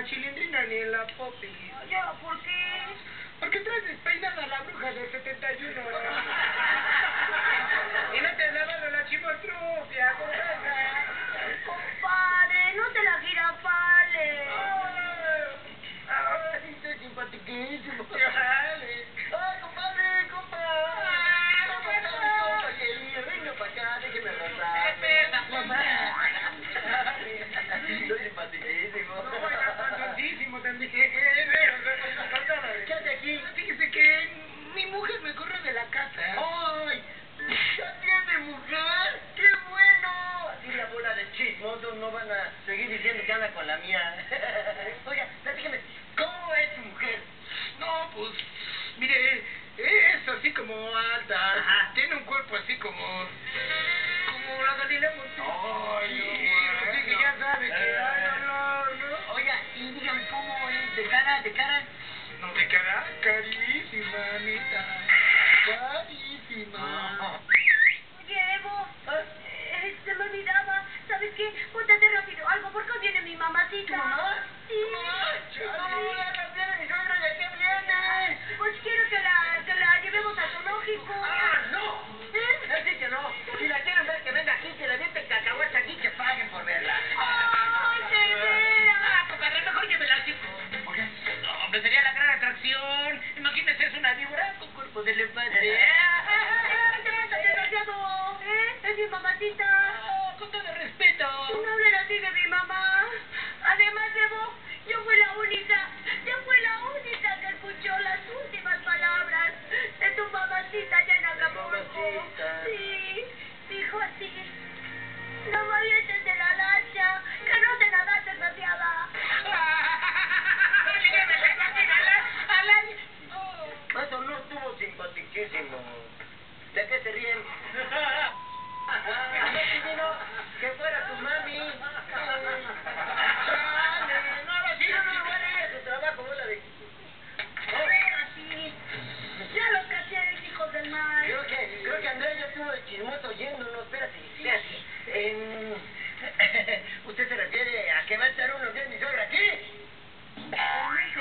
la chilindrina ni en la popi. Ya, ¿por qué? Porque traes despeinada a la bruja del 71. y no te has lavado la chimotrufia, la víbora con cuerpo de elefante. se ríen. que fuera mami. Creo que, creo que Andrés ya estuvo de chismoso oyéndonos, espérate, ¿Usted se refiere a que va a estar unos días mi sobra aquí? En ese.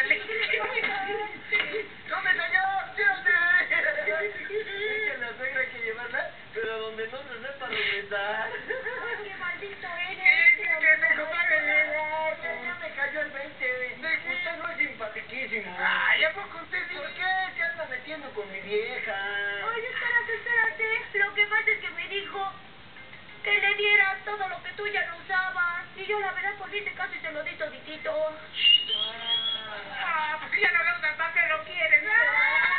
No me ¿Dónde señor? Es que la suegra hay que llevarla, pero donde no se sepa regresar. ¡Qué maldito eres! ¡Que me comparen! Ya me cayó el 20. Usted no es simpaticísimo. Ay, ¿a poco usted dice qué? Se anda metiendo con mi vieja. Oye, espérate, espérate. Lo que pasa es que me dijo que le diera todo lo que tú ya no usabas. Y yo la verdad, pues hice caso y se lo di toditito. Ya no lo que que lo.